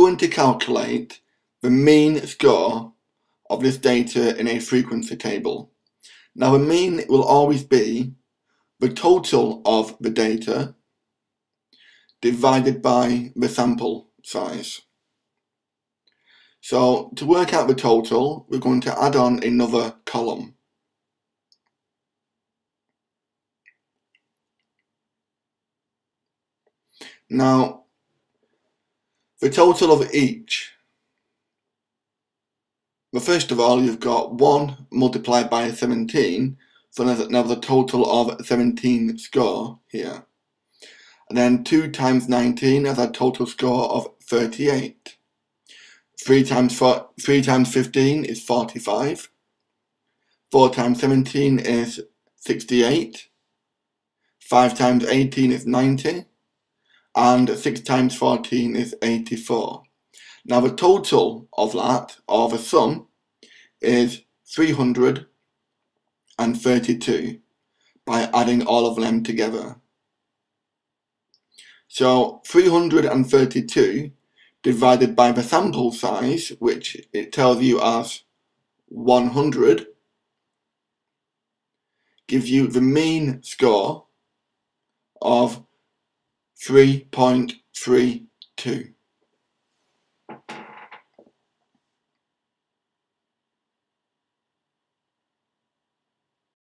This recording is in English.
going to calculate the mean score of this data in a frequency table. Now the mean will always be the total of the data divided by the sample size. So to work out the total, we're going to add on another column. Now, the total of each. Well, first of all, you've got 1 multiplied by 17, so there's another total of 17 score here. And then 2 times 19 has a total score of 38. 3 times, four, 3 times 15 is 45. 4 times 17 is 68. 5 times 18 is 90 and 6 times 14 is 84. Now the total of that, or the sum, is 332 by adding all of them together. So 332 divided by the sample size, which it tells you as 100, gives you the mean score of 3.32.